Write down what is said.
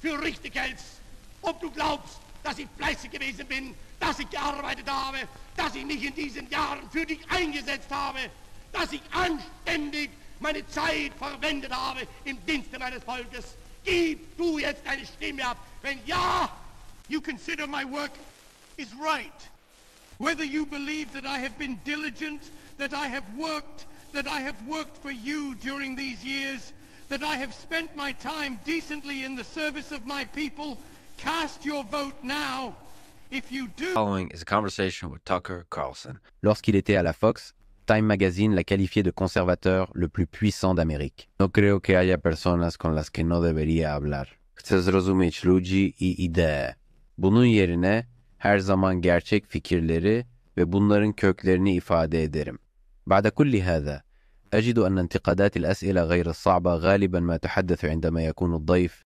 für richtig hältst. Ob du glaubst, dass ich fleißig gewesen bin, dass ich gearbeitet habe, dass ich mich in diesen Jahren für dich eingesetzt habe, dass ich anständig meine Zeit verwendet habe im Dienste meines Volkes. Gib du jetzt deine Stimme ab. Wenn ja, you consider my work is right. Whether you believe that I have been diligent, that I have worked, that I have worked for you during these years, that I have spent my time decently in the service of my people, cast your vote now. If you do... Following is a conversation with Tucker Carlson. Lorsqu'il était à la Fox, Time Magazine l'a qualifié de conservateur le plus puissant d'Amérique. No creo que haya personas con las que no debería hablar. Chcę zrozumieć ludzi i idee. Bunun yerine her zaman gerçek fikirleri ve bunların köklerini ifade ederim. بعد كل هذا أجد أن انتقادات الأسئلة غير الصعبة غالبا ما تحدث عندما يكون الضيف